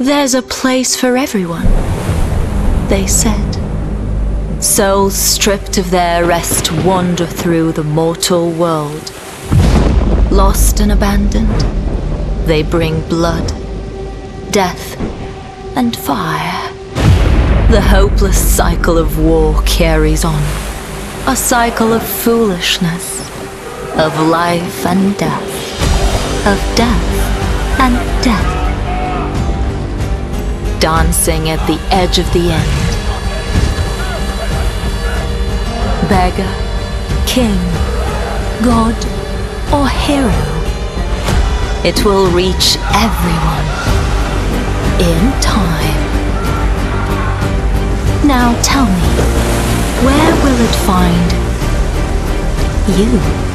There's a place for everyone, they said. Souls stripped of their rest wander through the mortal world. Lost and abandoned, they bring blood, death, and fire. The hopeless cycle of war carries on. A cycle of foolishness, of life and death, of death and death. Dancing at the edge of the end. Beggar, king, god, or hero. It will reach everyone in time. Now tell me, where will it find you?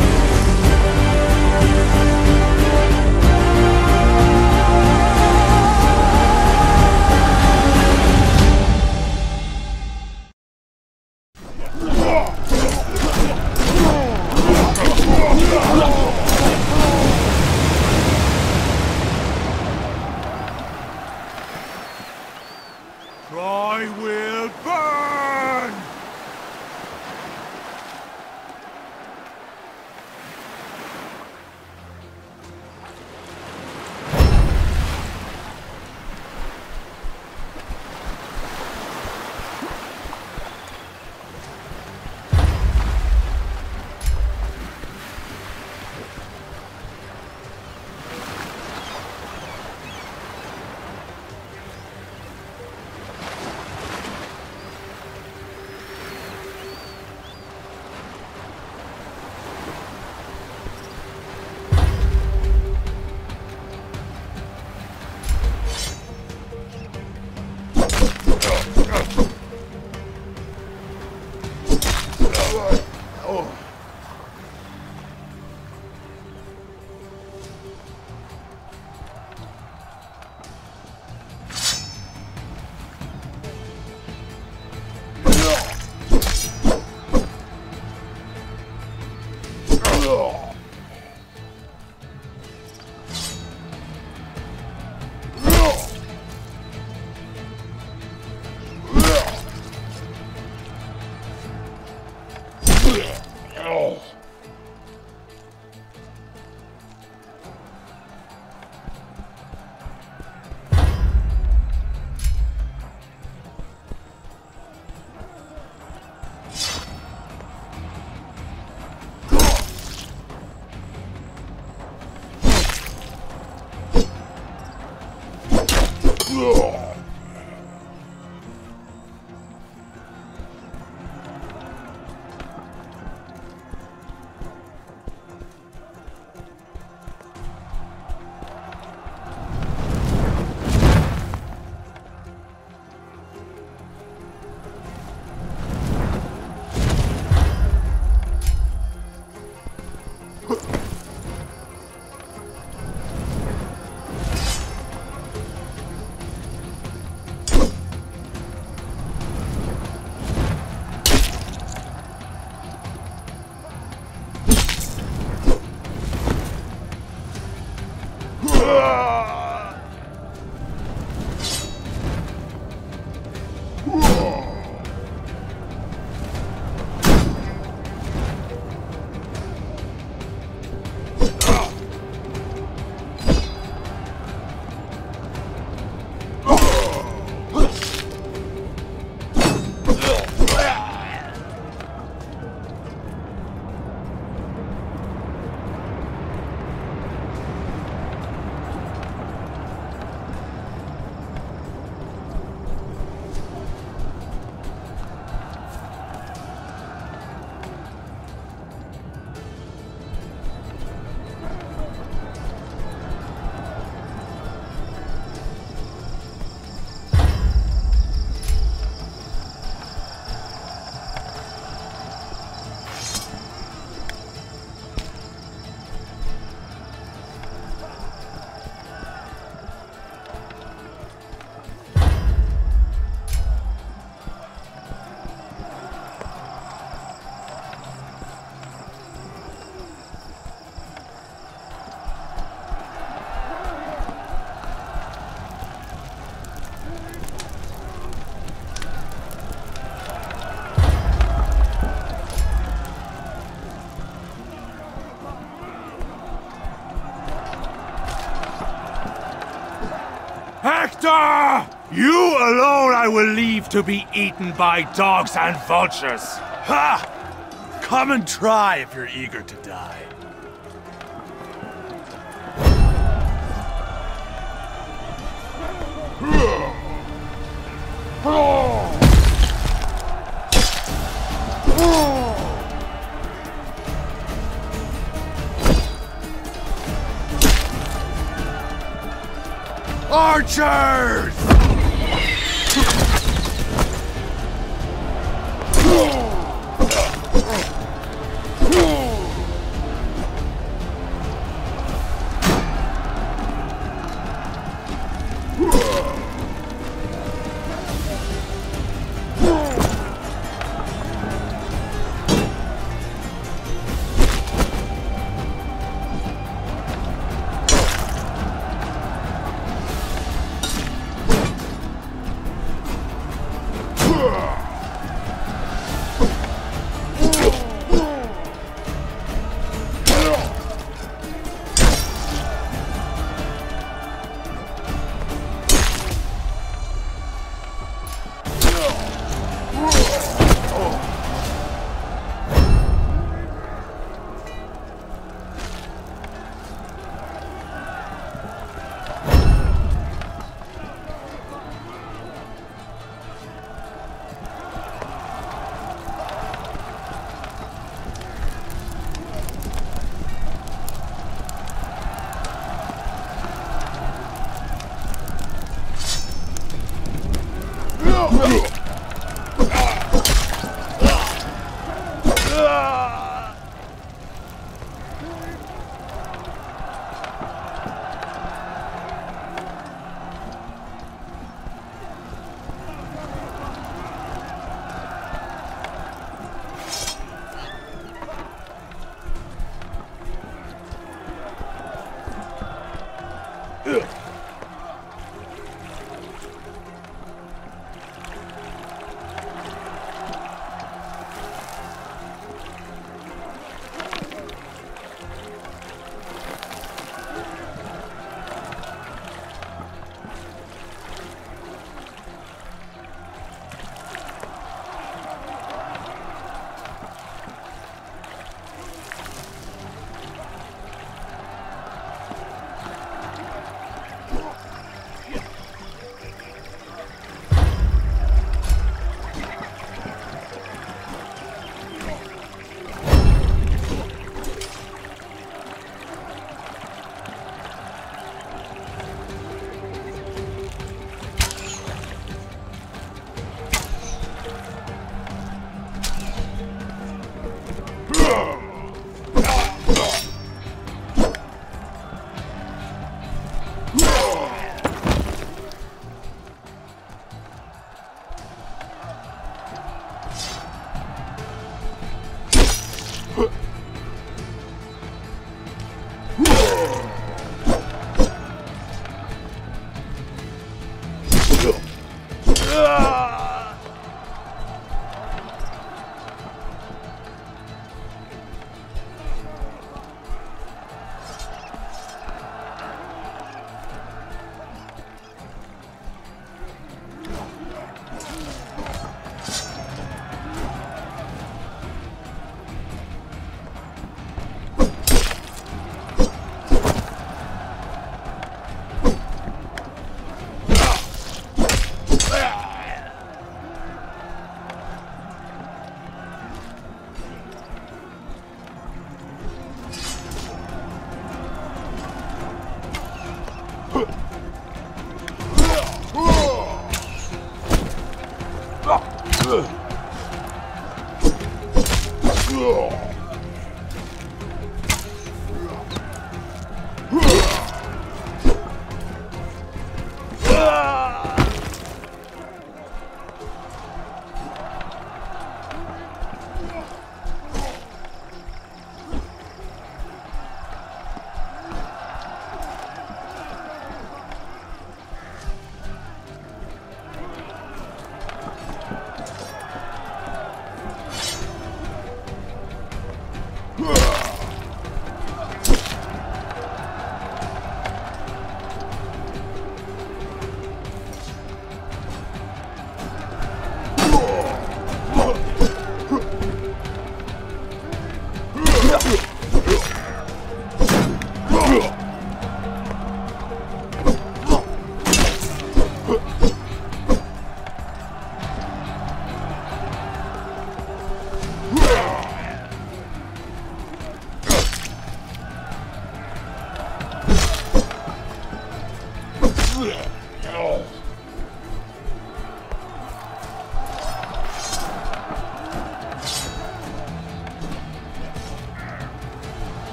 You alone I will leave to be eaten by dogs and vultures. Ha! Come and try if you're eager to die. Archers!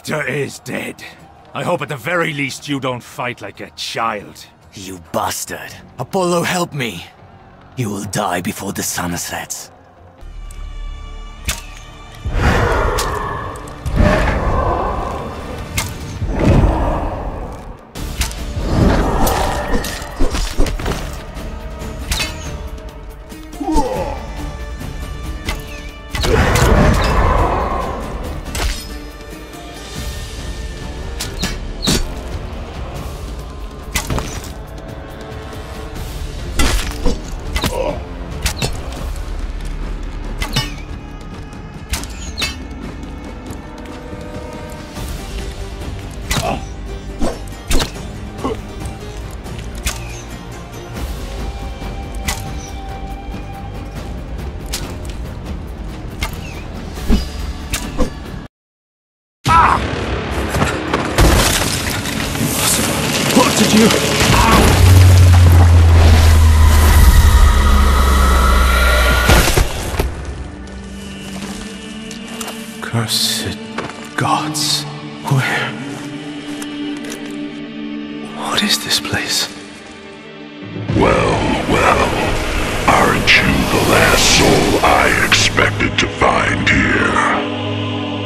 Hector is dead. I hope at the very least you don't fight like a child. You bastard. Apollo, help me. You will die before the sun sets. Cursed gods. Where? What is this place? Well, well, aren't you the last soul I expected to find here?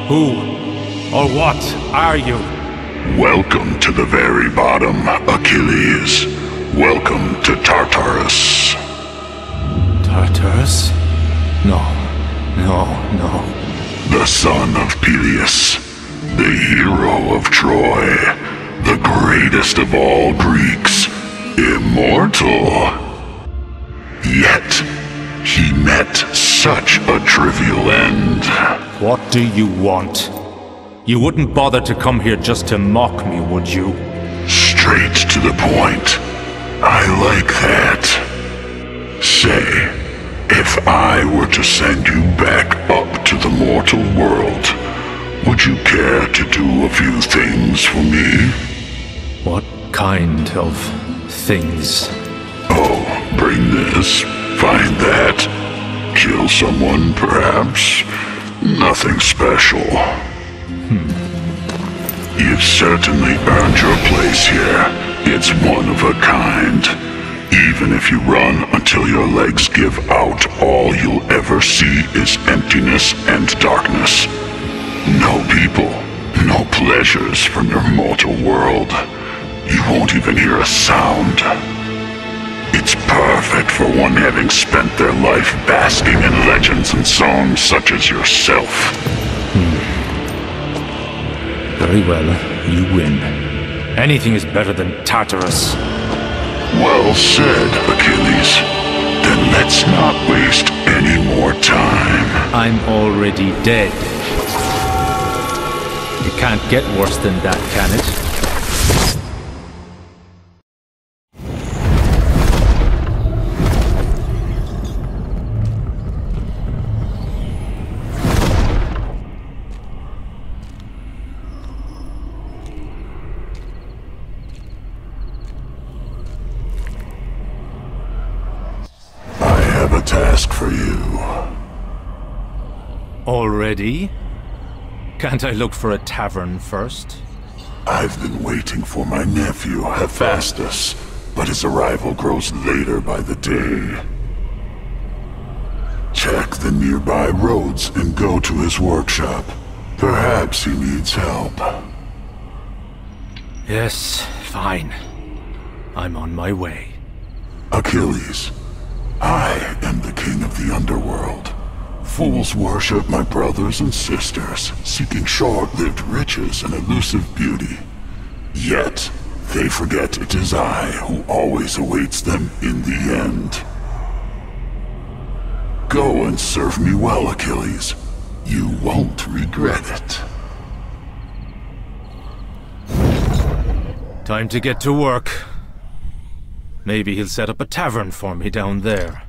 Who or what are you? Welcome to the very bottom, Achilles. Welcome to Tartarus. Tartarus? No, no, no. The son of Peleus, the hero of Troy, the greatest of all Greeks, immortal. Yet, he met such a trivial end. What do you want? You wouldn't bother to come here just to mock me, would you? Straight to the point. I like that. Say, if I were to send you back up the mortal world, would you care to do a few things for me? What kind of things? Oh, bring this, find that, kill someone, perhaps. Nothing special. Hmm. You've certainly earned your place here. It's one of a kind. Even if you run until your legs give out, all you'll ever see is emptiness and darkness. No people, no pleasures from your mortal world. You won't even hear a sound. It's perfect for one having spent their life basking in legends and songs such as yourself. Hmm. Very well, you win. Anything is better than Tartarus. Well said, Achilles. Then let's not waste any more time. I'm already dead. It can't get worse than that, can it? Already? Can't I look for a tavern first? I've been waiting for my nephew, Hephaestus, but his arrival grows later by the day. Check the nearby roads and go to his workshop. Perhaps he needs help. Yes, fine. I'm on my way. Achilles, I am the king of the underworld. Fools worship my brothers and sisters, seeking short-lived riches and elusive beauty. Yet, they forget it is I who always awaits them in the end. Go and serve me well, Achilles. You won't regret it. Time to get to work. Maybe he'll set up a tavern for me down there.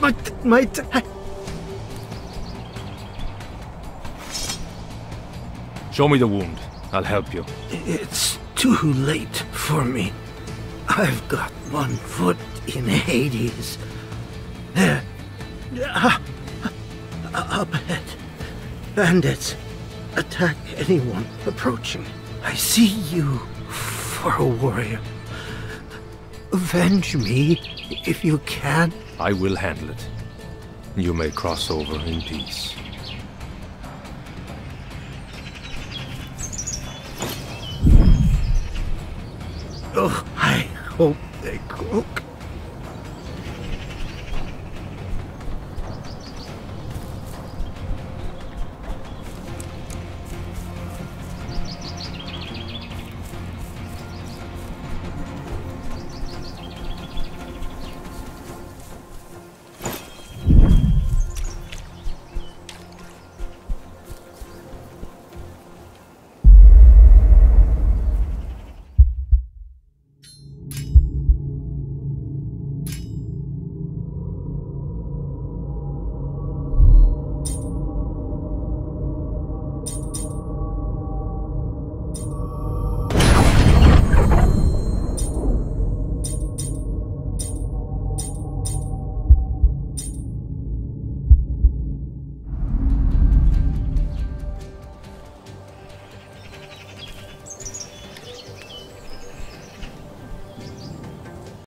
My, my dad. Show me the wound. I'll help you. It's too late for me. I've got one foot in Hades. There. Ah, Up ahead. Bandits. Attack anyone approaching. I see you for a warrior. Avenge me if you can. I will handle it. You may cross over in peace. Oh, I hope.